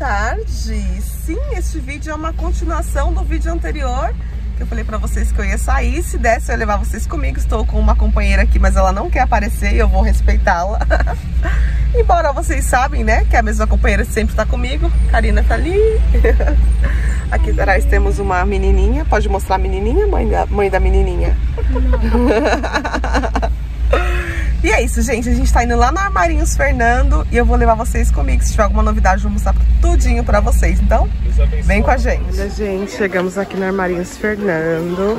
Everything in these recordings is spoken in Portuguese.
tarde! Sim, este vídeo é uma continuação do vídeo anterior que eu falei pra vocês que eu ia sair, se desse eu ia levar vocês comigo. Estou com uma companheira aqui, mas ela não quer aparecer e eu vou respeitá-la. Embora vocês sabem, né, que é a mesma companheira sempre está comigo. Karina tá ali. Aqui atrás temos uma menininha. Pode mostrar a menininha, mãe da, mãe da menininha? E é isso, gente. A gente tá indo lá no Armarinhos Fernando e eu vou levar vocês comigo. Se tiver alguma novidade, eu vou mostrar tudinho pra vocês. Então, vem com a gente. Olha, gente, chegamos aqui no Armarinhos Fernando.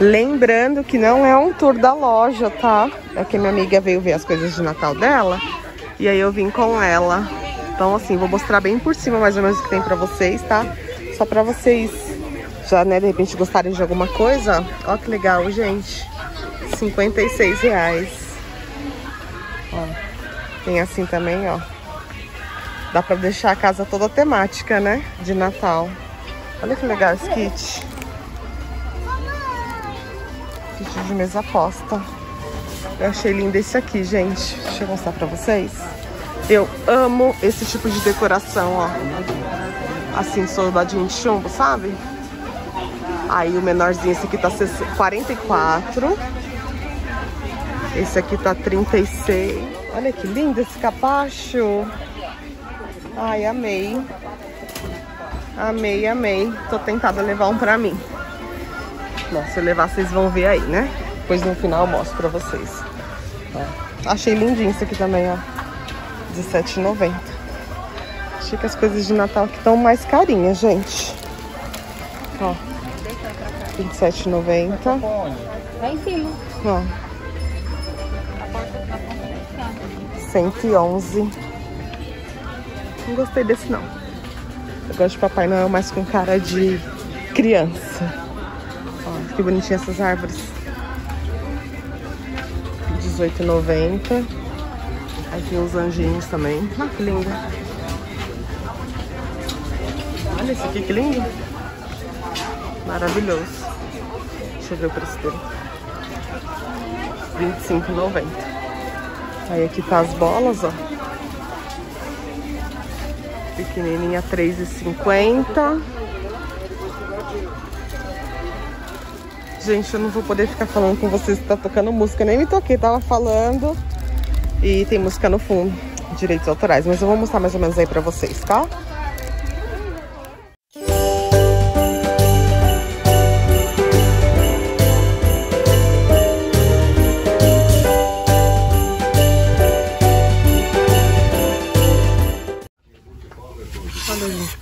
Lembrando que não é um tour da loja, tá? É que minha amiga veio ver as coisas de Natal dela. E aí eu vim com ela. Então, assim, vou mostrar bem por cima mais ou menos o que tem pra vocês, tá? Só pra vocês já, né, de repente gostarem de alguma coisa. Ó que legal, gente. 56 reais. Ó, tem assim também, ó. Dá pra deixar a casa toda temática, né? De Natal. Olha que legal esse kit. Kit de mesa posta. Eu achei lindo esse aqui, gente. Deixa eu mostrar pra vocês. Eu amo esse tipo de decoração, ó. Assim, soldadinho de chumbo, sabe? Aí o menorzinho, esse aqui tá 44. Esse aqui tá 36. Olha que lindo esse capacho. Ai, amei. Amei, amei. Tô tentada a levar um pra mim. Bom, se eu levar, vocês vão ver aí, né? Depois no final eu mostro pra vocês. Ó. Achei lindinho isso aqui também, ó. R$17,90. Achei que as coisas de Natal aqui estão mais carinhas, gente. Ó. R$27,90. Lá em cima. Ó. 111. Não gostei desse não. Eu gosto de Papai Noel mais com cara de criança. Ó, que bonitinha essas árvores. 18,90. Aí tem os anjinhos também. Ah, que lindo. Olha esse aqui, que lindo. Maravilhoso. Deixa eu ver o preço dele. 25,90. Aí aqui tá as bolas, ó. Pequenininha, R$3,50. Gente, eu não vou poder ficar falando com vocês que tá tocando música. Nem me toquei, tava falando. E tem música no fundo, direitos autorais. Mas eu vou mostrar mais ou menos aí pra vocês, tá?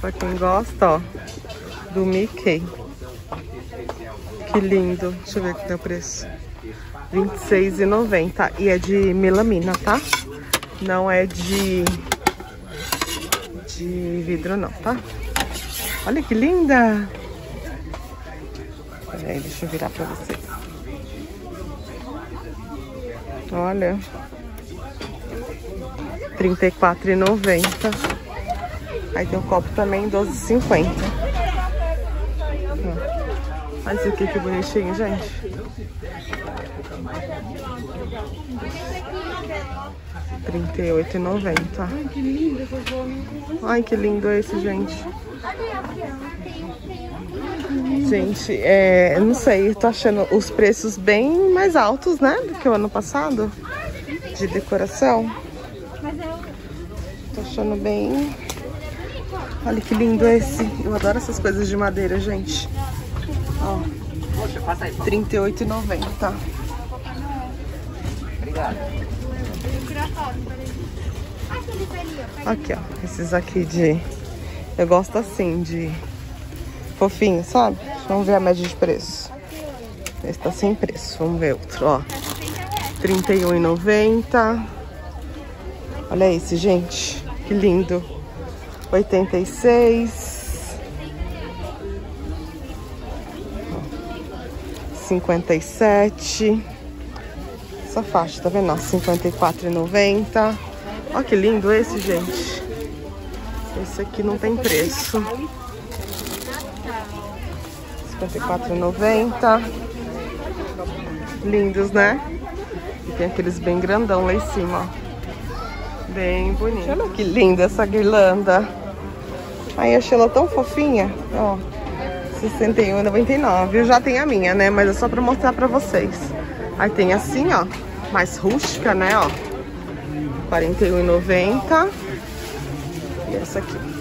Pra quem gosta, ó, do Mickey. Que lindo. Deixa eu ver aqui o preço. R$26,90. E é de melamina, tá? Não é de... De vidro não, tá? Olha que linda! Peraí, deixa eu virar pra vocês. Olha. R$34,90. Aí tem um copo também, 12,50. Olha isso aqui que bonitinho, gente. Trinta e oito Ai, que lindo Ai, que lindo esse, gente. Gente, é, não sei, tô achando os preços bem mais altos, né? Do que o ano passado. De decoração. Tô achando bem Olha que lindo esse. Eu adoro essas coisas de madeira, gente. Ó. R$38,90. Obrigado. Aqui, ó. Esses aqui de... Eu gosto assim, de fofinho, sabe? Vamos ver a média de preço. Esse tá sem preço. Vamos ver outro, ó. R$31,90. Olha esse, gente. Que lindo oitenta e seis, cinquenta e sete, essa faixa, tá vendo? Cinquenta e quatro e noventa. Olha que lindo esse, gente. Esse aqui não tem preço. Cinquenta e quatro e noventa. Lindos, né? E tem aqueles bem grandão lá em cima, ó. Bem bonito. Olha que linda essa guirlanda. Aí achei ela tão fofinha, ó. 61,99. Eu já tenho a minha, né? Mas é só pra mostrar pra vocês. Aí tem assim, ó. Mais rústica, né, ó. 41,90. E essa aqui.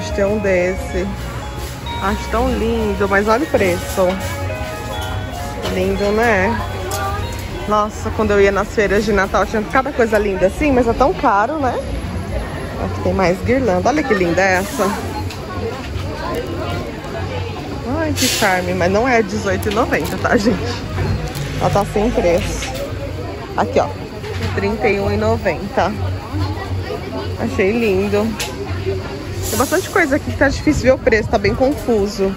De ter um desse. Acho tão lindo, mas olha o preço. Lindo, né? Nossa, quando eu ia nas feiras de Natal tinha cada coisa linda assim, mas é tão caro, né? Aqui tem mais guirlanda. Olha que linda essa. Ai, que charme. Mas não é R$18,90, tá, gente? Ela tá sem preço. Aqui, ó. R$31,90. Achei lindo. Tem bastante coisa aqui que tá difícil ver o preço, tá bem confuso.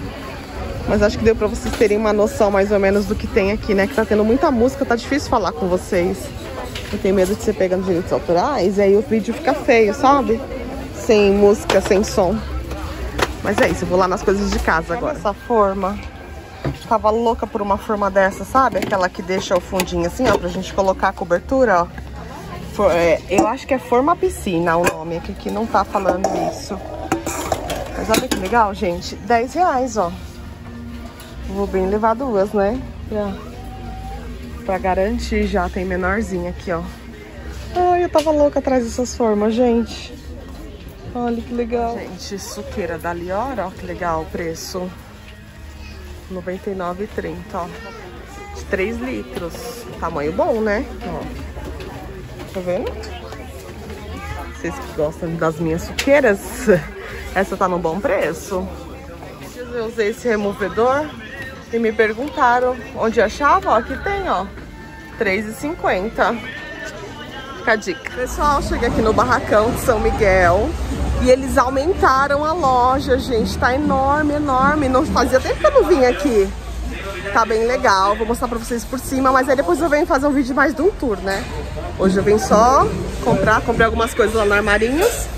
Mas acho que deu pra vocês terem uma noção mais ou menos do que tem aqui, né? Que tá tendo muita música, tá difícil falar com vocês. Eu tenho medo de você pegar nos direitos autorais e aí o vídeo fica feio, sabe? Sem música, sem som. Mas é isso, eu vou lá nas coisas de casa agora. Essa forma. Tava louca por uma forma dessa, sabe? Aquela que deixa o fundinho assim, ó, pra gente colocar a cobertura, ó. For, é, eu acho que é forma piscina o nome, que aqui não tá falando isso. Mas olha que legal, gente. 10 reais, ó. Vou bem levar duas, né? Pra, pra garantir já. Tem menorzinha aqui, ó. Ai, eu tava louca atrás dessas formas, gente. Olha que legal. Gente, suqueira da Liora, ó, que legal o preço. R$ 99,30, ó. De 3 litros. Tamanho bom, né? Ó. Tá vendo? Vocês que gostam das minhas suqueiras, essa tá num bom preço. Eu usei esse removedor e me perguntaram onde achava, ó, aqui tem, ó. R$3,50. Fica a dica. Pessoal, cheguei aqui no barracão de São Miguel. E eles aumentaram a loja, gente. Tá enorme, enorme. Não fazia tempo que eu não vim aqui. Tá bem legal. Vou mostrar pra vocês por cima. Mas aí depois eu venho fazer um vídeo mais de um tour, né? Hoje eu vim só comprar. Comprei algumas coisas lá no Armarinhos.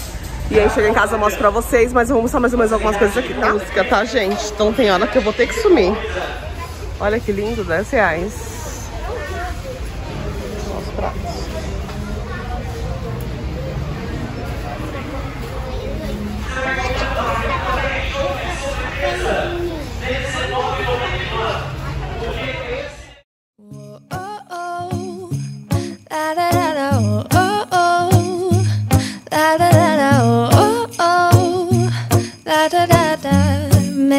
E aí chega em casa eu mostro pra vocês. Mas eu vou mostrar mais ou menos algumas coisas aqui, tá? Música, tá, gente? Então tem hora que eu vou ter que sumir. Olha que lindo, 10 reais. Os pratos.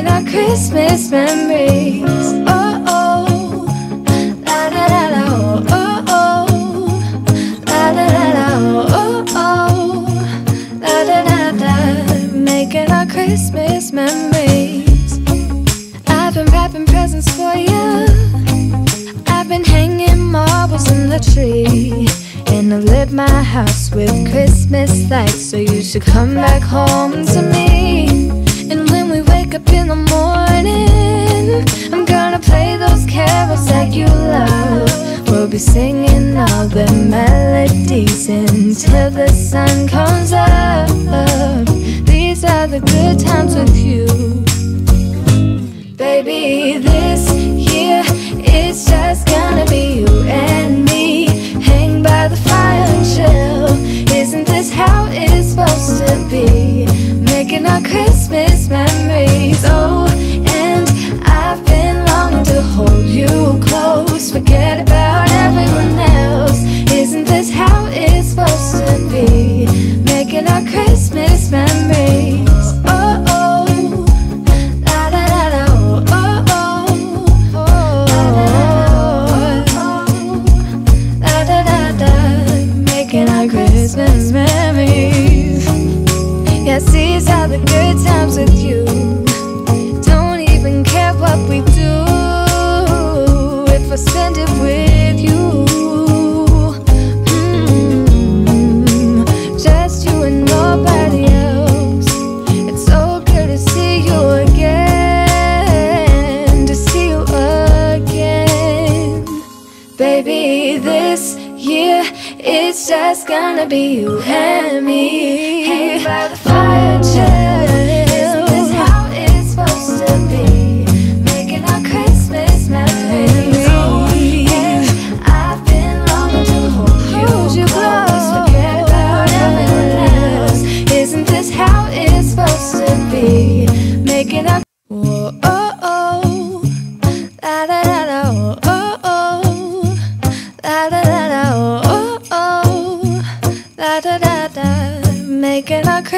Making our Christmas memories. Oh, oh. La da da da, oh, oh. La da da da, oh, oh. La da da da. Making our Christmas memories. I've been wrapping presents for you. I've been hanging marbles in the tree. And I lit my house with Christmas lights. So you should come back home to me. Wake up in the morning, I'm gonna play those carols that you love. We'll be singing all the melodies until the sun comes up. These are the good times with you. Be you and me. Hang by the fire, chill.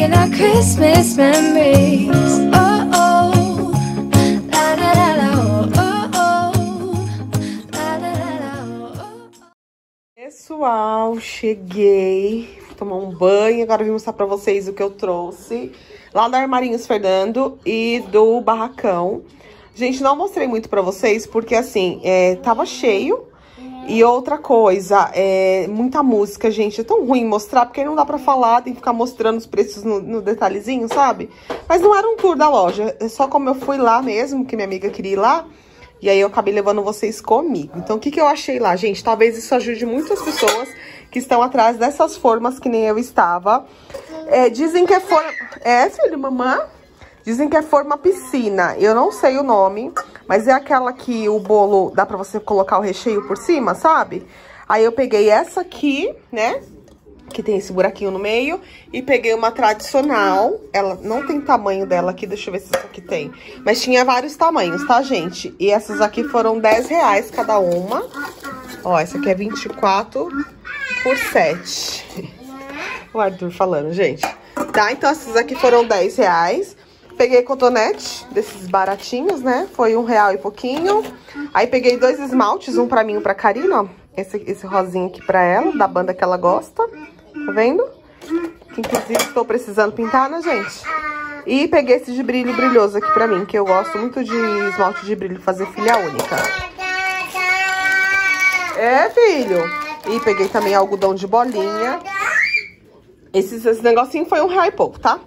Making our Christmas memories. Oh, oh. La, oh, oh. La, oh. Pessoal, cheguei. Vou tomar um banho. Agora eu vim mostrar pra vocês o que eu trouxe. Lá do Armarinhos Fernando e do Barracão. Gente, não mostrei muito pra vocês, porque assim, é, tava cheio. E outra coisa, é muita música, gente. É tão ruim mostrar, porque não dá pra falar, tem que ficar mostrando os preços no, no detalhezinho, sabe? Mas não era um tour da loja, é só como eu fui lá mesmo, que minha amiga queria ir lá. E aí eu acabei levando vocês comigo. Então, o que, que eu achei lá, gente? Talvez isso ajude muitas pessoas que estão atrás dessas formas que nem eu estava. É, dizem que é forma... É, filho, mamãe? Dizem que é forma piscina. Eu não sei o nome, mas é aquela que o bolo dá pra você colocar o recheio por cima, sabe? Aí eu peguei essa aqui, né? Que tem esse buraquinho no meio. E peguei uma tradicional. Ela não tem tamanho dela aqui, deixa eu ver se essa aqui tem. Mas tinha vários tamanhos, tá, gente? E essas aqui foram 10 reais cada uma. Ó, essa aqui é 24 por 7. O Arthur falando, gente. Tá, então essas aqui foram 10 reais. Peguei cotonete, desses baratinhos, né? Foi um real e pouquinho. Aí peguei dois esmaltes, um pra mim e um pra Karina, ó. Esse, esse rosinho aqui pra ela, da banda que ela gosta. Tá vendo? Que inclusive estou precisando pintar, né, gente? E peguei esse de brilho brilhoso aqui pra mim, que eu gosto muito de esmalte de brilho, fazer filha única. É, filho? E peguei também algodão de bolinha. Esse, esse negocinho foi um real e pouco, tá?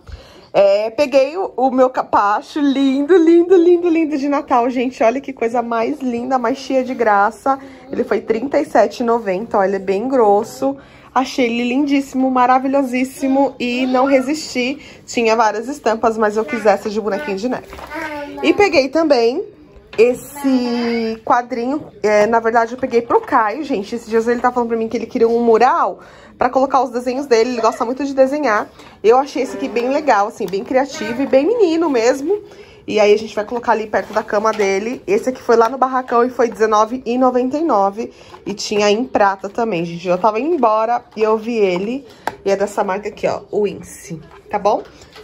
É, peguei o, o, meu capacho lindo, lindo, lindo, lindo de Natal, gente. Olha que coisa mais linda, mais cheia de graça. Ele foi R$37,90, ó, ele é bem grosso. Achei ele lindíssimo, maravilhosíssimo e não resisti. Tinha várias estampas, mas eu quis essa de bonequinho de neve. E peguei também esse quadrinho, é, na verdade eu peguei pro Caio, gente. Esses dias ele tá falando pra mim que ele queria um mural pra colocar os desenhos dele, ele gosta muito de desenhar. Eu achei esse aqui bem legal, assim, bem criativo e bem menino mesmo. E aí a gente vai colocar ali perto da cama dele. Esse aqui foi lá no barracão e foi R$19,99. E tinha em prata também, gente. Eu tava indo embora e eu vi ele. E é dessa marca aqui, ó, o Ince, tá bom?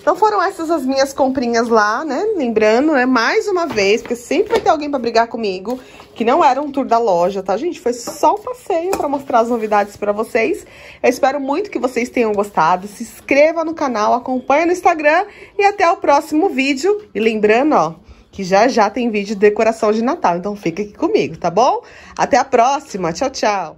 Então foram essas as minhas comprinhas lá, né? Lembrando, né, mais uma vez, porque sempre vai ter alguém pra brigar comigo, que não era um tour da loja, tá, gente? Foi só um passeio pra mostrar as novidades pra vocês. Eu espero muito que vocês tenham gostado. Se inscreva no canal, acompanha no Instagram e até o próximo vídeo. E lembrando, ó, que já já tem vídeo de decoração de Natal, então fica aqui comigo, tá bom? Até a próxima, tchau, tchau!